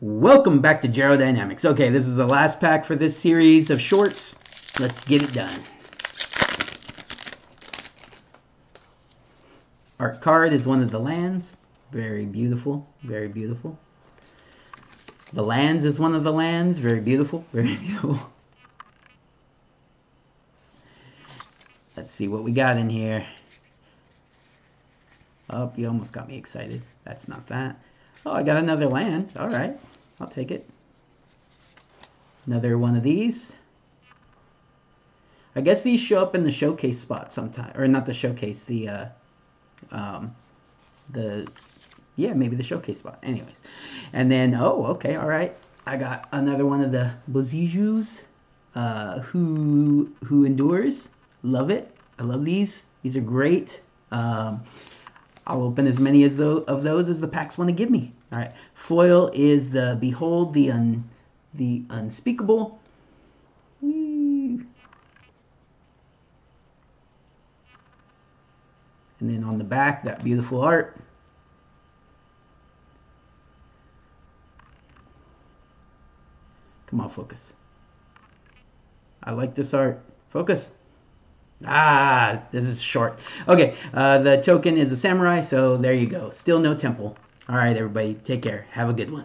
Welcome back to Jerodynamics. Okay, this is the last pack for this series of shorts. Let's get it done. Art card is one of the lands. Very beautiful, very beautiful. The lands is one of the lands. Very beautiful, very beautiful. Let's see what we got in here. Oh, you almost got me excited. That's not that. Oh, I got another land. All right. I'll take it. Another one of these. I guess these show up in the showcase spot sometime. Or not the showcase, the, uh, um, the, yeah, maybe the showcase spot. Anyways. And then, oh, okay, all right. I got another one of the Boseijus, uh, who, who endures. Love it. I love these. These are great. Um, I'll open as many as those, of those as the packs want to give me. All right. Foil is the Behold the un, the Unspeakable. And then on the back, that beautiful art. Come on, focus. I like this art. Focus. Ah, this is short. Okay, uh, the token is a samurai, so there you go. Still no temple. All right, everybody, take care. Have a good one.